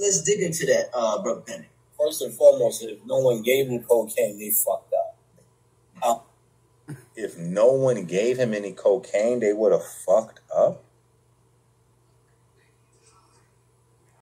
let's dig into that, uh, brother Panic. First and foremost, if no one gave him cocaine, they fucked up. Uh, If no one gave him any cocaine, they would have fucked up.